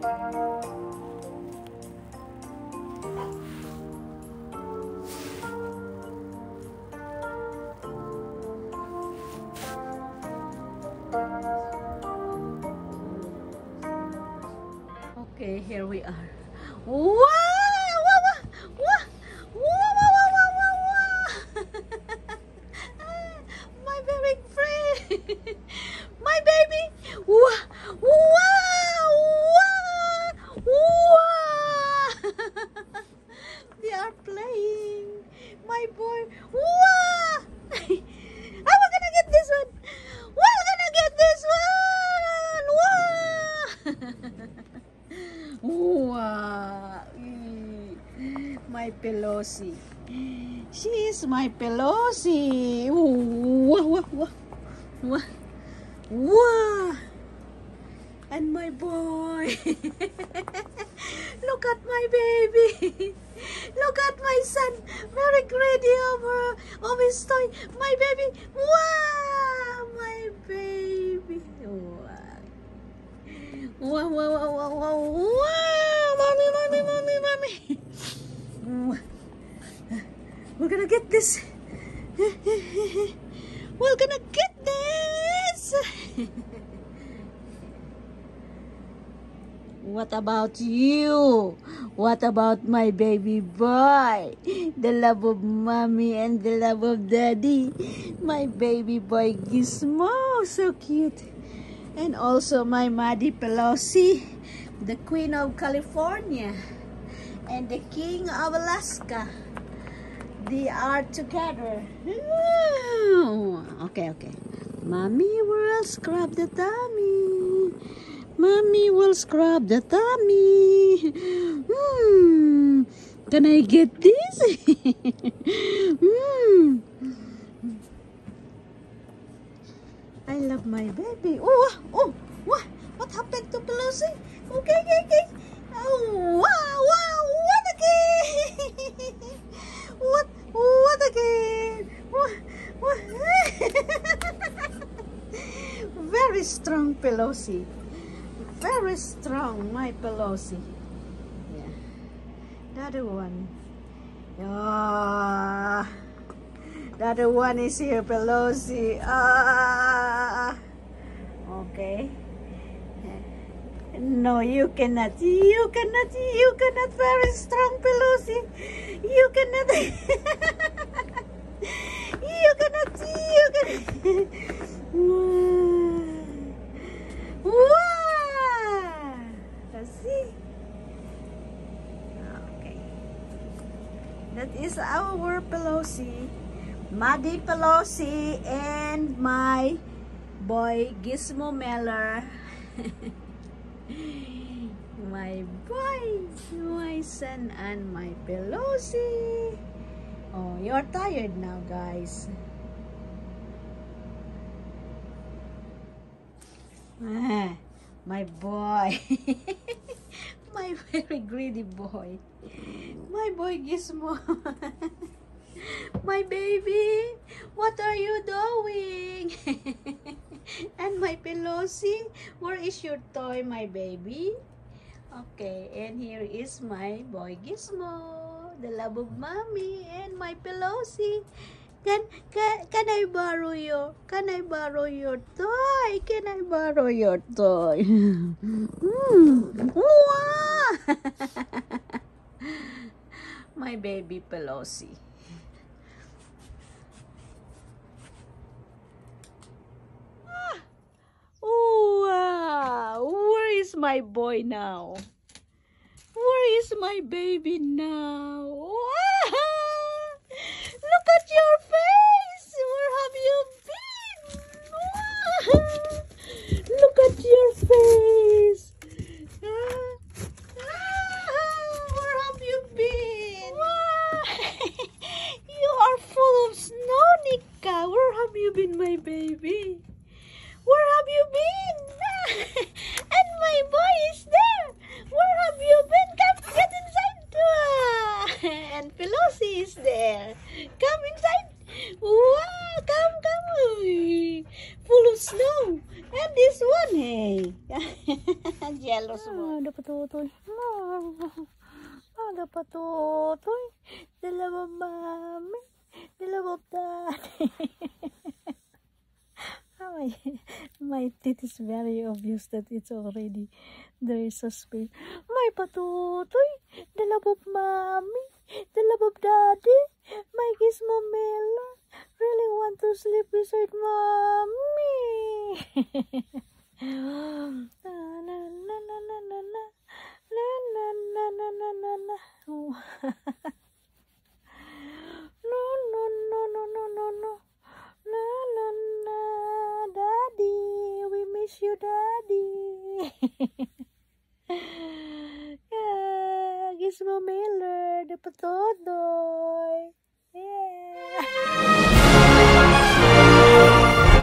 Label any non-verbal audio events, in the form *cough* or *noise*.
Okay, here we are. Wow! Wow! Wow! Wow! Wow! Wow! Wow! Wow! wow. My baby friend! My baby! Wow! Wow! Wow! Wow! They are playing. My boy. Wow! How am gonna get this one? We're gonna get this one! Wow! My Pelosi. She is my Pelosi. Wow! Wow! Wow! Wow! And my boy. *laughs* Look at my baby. Look at my son. Very greedy over of his toy. My baby. Wow! My baby. Wow. Wow, wow, wow, wow, wow. Mommy, mommy, mommy, mommy. We're gonna get this. We're gonna get this. What about you? What about my baby boy? The love of mommy and the love of daddy. My baby boy Gizmo, so cute. And also my Maddie Pelosi, the Queen of California and the King of Alaska. They are together. Ooh. Okay, okay. Mommy will scrub the tummy. Mommy will scrub the tummy. Hmm. Can I get this? *laughs* hmm. I love my baby. Oh, oh, what? What happened to Pelosi? Okay, okay, okay. Oh, wow, wow, what again? *laughs* what, what again? What, what? *laughs* Very strong Pelosi. Very strong, my Pelosi. Yeah. The other one. Ah. The other one is here, Pelosi. Ah. Okay. No, you cannot. You cannot. You cannot. Very strong, Pelosi. You cannot. *laughs* you cannot. You cannot. Wow. Let's see. Okay. That is our Pelosi. Maddie Pelosi and my boy Gizmo Meller. my boy, my son, and my Pelosi. Oh, you're tired now, guys. Ah, *laughs* my boy. *laughs* my very greedy boy. My boy Gizmo. *laughs* my baby, what are you doing? And my Pelosi, where is your toy, my baby? Okay, and here is my boy Gizmo, the love of mommy, and my Pelosi. Can, can, can I borrow your, can I borrow your toy? Can I borrow your toy? *laughs* mm. *laughs* My baby Pelosi. My boy now? Where is my baby now? *laughs* Look at your face! Where have you been? *laughs* Look at your face! *laughs* Where have you been? you are full of snow, Nika. Where have you been, my baby? Where have you been? And Pelosi is there. Come inside. Wow, come, come. Full of snow. And this one, hey. *laughs* Semua. Ah, dapat tutoy. Ah, ah, dapat tutoy. Dalawang mami. Dalawang *laughs* daddy. Ah, my, my teeth is very obvious that it's already there is a space. My patutoy. Dalawang mami. Dalawang daddy. My gizmo Melo. Really want to sleep beside mommy. na na na na na na na na na na na na na *laughs* yeah, Gizmo Miller, de pa todo.